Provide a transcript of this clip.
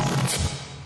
Oh.